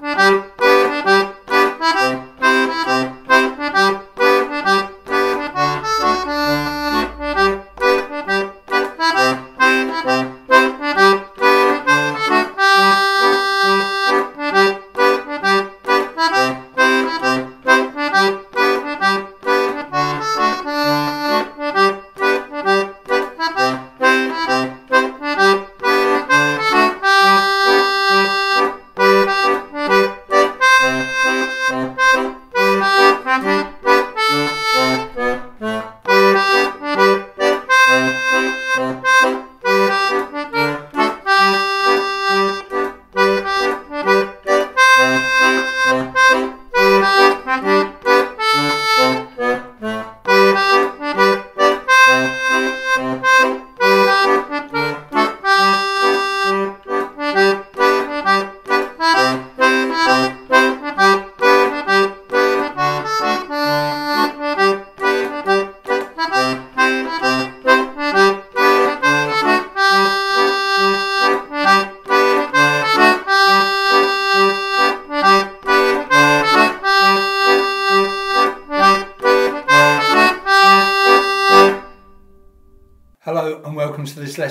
Hello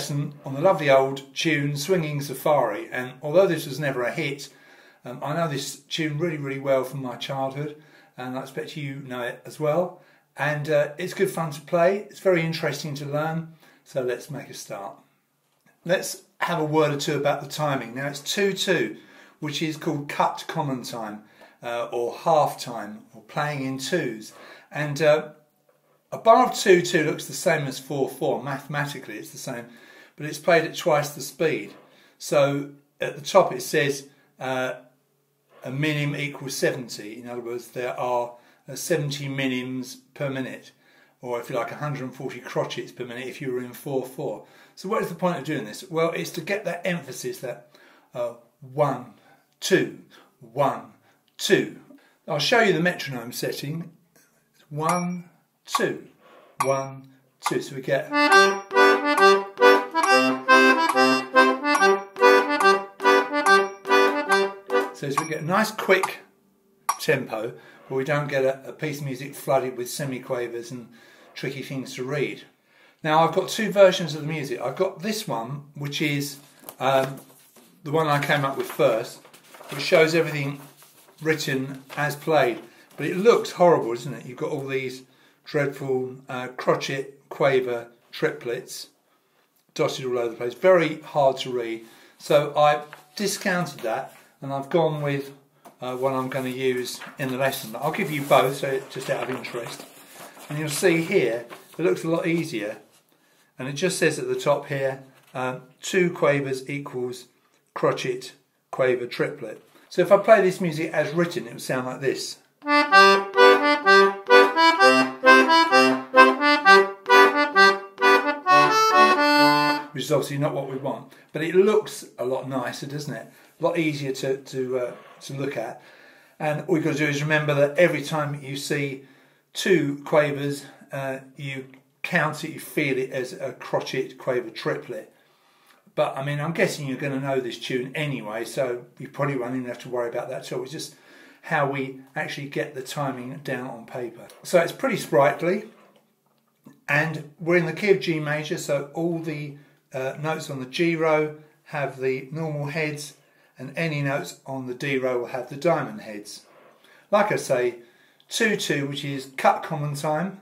lesson on the lovely old tune Swinging Safari. And although this was never a hit, um, I know this tune really, really well from my childhood, and I expect you know it as well. And uh, it's good fun to play, it's very interesting to learn, so let's make a start. Let's have a word or two about the timing. Now it's 2 2, which is called cut common time, uh, or half time, or playing in twos. And uh, a bar of 2 2 looks the same as 4 4. Mathematically, it's the same, but it's played at twice the speed. So at the top it says uh, a minim equals 70. In other words, there are uh, 70 minims per minute, or if you like, 140 crotchets per minute if you were in 4 4. So, what is the point of doing this? Well, it's to get that emphasis that uh, 1, 2, 1, 2. I'll show you the metronome setting. 1, two, one, two. So we get. So we get a nice quick tempo but we don't get a, a piece of music flooded with semiquavers and tricky things to read. Now I've got two versions of the music. I've got this one, which is um, the one I came up with first, which shows everything written as played. But it looks horrible, doesn't it? You've got all these dreadful uh, crotchet quaver triplets dotted all over the place. Very hard to read. So I discounted that and I've gone with uh, what I'm going to use in the lesson. I'll give you both, so just out of interest. And you'll see here, it looks a lot easier. And it just says at the top here, uh, two quavers equals crotchet quaver triplet. So if I play this music as written, it would sound like this. Which is obviously not what we want. But it looks a lot nicer, doesn't it? A lot easier to to uh, to look at. And all you've got to do is remember that every time you see two quavers, uh, you count it, you feel it as a crotchet quaver triplet. But I mean, I'm guessing you're going to know this tune anyway, so you probably won't even have to worry about that. So it's just how we actually get the timing down on paper. So it's pretty sprightly, and we're in the key of G major, so all the uh, notes on the G row have the normal heads and any notes on the D row will have the diamond heads. Like I say, 2-2 which is cut common time,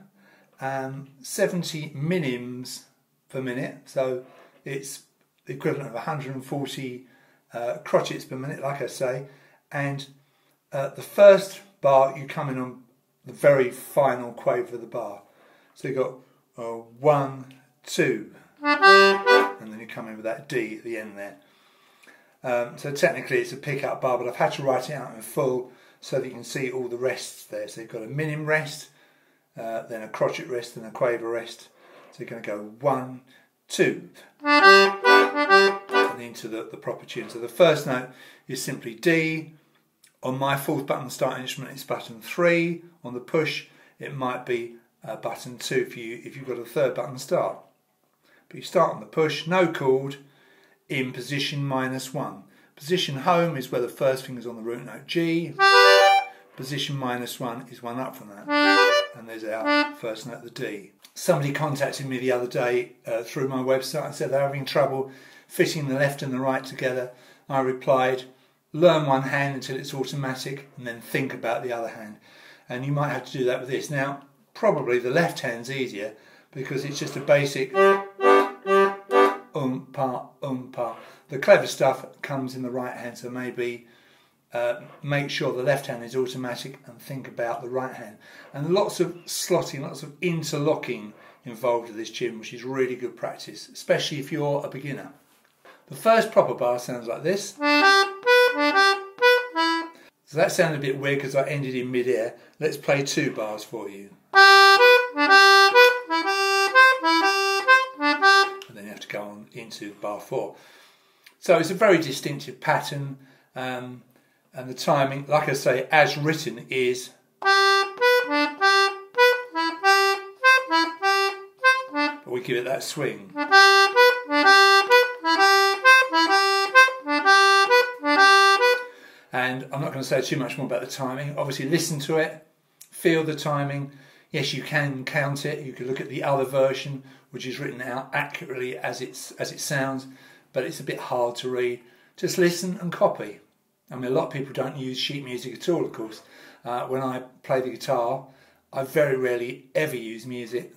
um, 70 minims per minute, so it's the equivalent of 140 uh, crotchets per minute, like I say, and uh, the first bar you come in on the very final quaver of the bar. So you've got uh, one, two, and then you come in with that D at the end there. Um, so technically it's a pick-up bar, but I've had to write it out in full so that you can see all the rests there. So you've got a minim rest, uh, then a crotchet rest, and a quaver rest. So you're going to go one, two, and into the, the proper tune. So the first note is simply D. On my fourth button start instrument, it's button three. On the push, it might be uh, button two if you if you've got a third button start. But you start on the push, no chord, in position minus one. Position home is where the first finger is on the root note G. Position minus one is one up from that. And there's our first note, the D. Somebody contacted me the other day uh, through my website and said they're having trouble fitting the left and the right together. I replied, learn one hand until it's automatic and then think about the other hand. And you might have to do that with this. Now, probably the left hand's easier because it's just a basic um pa um pa. The clever stuff comes in the right hand, so maybe uh, make sure the left hand is automatic and think about the right hand. And lots of slotting, lots of interlocking involved with this tune, which is really good practice, especially if you're a beginner. The first proper bar sounds like this. So that sounded a bit weird because I ended in mid-air. Let's play two bars for you. Into bar four. So it's a very distinctive pattern. Um, and the timing, like I say, as written is but we give it that swing. And I'm not going to say too much more about the timing. Obviously, listen to it, feel the timing. Yes, you can count it. You can look at the other version, which is written out accurately as it's as it sounds, but it's a bit hard to read. Just listen and copy. I mean, a lot of people don't use sheet music at all, of course. Uh, when I play the guitar, I very rarely ever use music.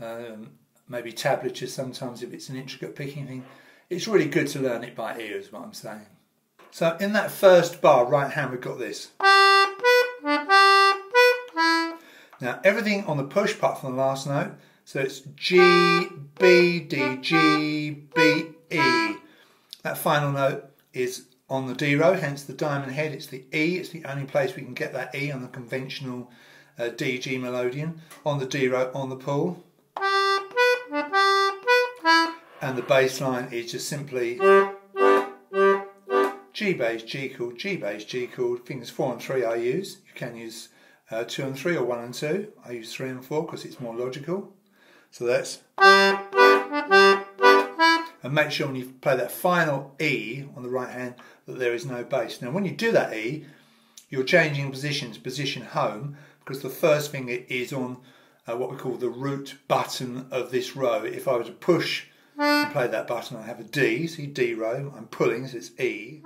Um, maybe tablature sometimes if it's an intricate picking thing. It's really good to learn it by ear, is what I'm saying. So in that first bar, right hand, we've got this. Now everything on the push part from the last note, so it's G, B, D, G, B, E. That final note is on the D row, hence the diamond head, it's the E, it's the only place we can get that E on the conventional uh, D, G melodeon. On the D row, on the pull. And the bass line is just simply G bass, G chord, G bass, G chord. Fingers four and three I use. You can use uh, two and three or one and two. I use three and four because it's more logical. So that's. And make sure when you play that final E on the right hand that there is no bass. Now when you do that E, you're changing positions, position home, because the first finger is on uh, what we call the root button of this row. If I were to push and play that button, I have a D, see D row, I'm pulling, so it's E.